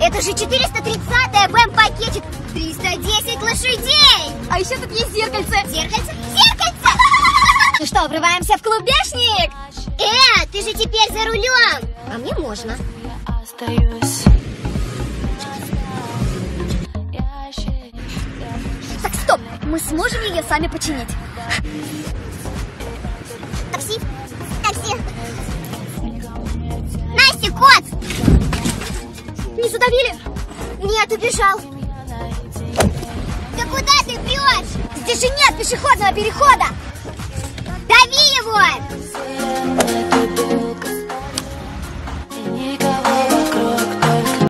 Это же 430-я БМ-пакетик! 310 лошадей! А еще тут есть зеркальце! Зеркальце? Зеркальце! Ну что, врываемся в клубешник? Э, ты же теперь за рулем! А мне можно. Так, стоп! Мы сможем ее сами починить? Настя, кот! Не задавили? Нет, убежал. Да куда ты прешь? Здесь же нет пешеходного перехода.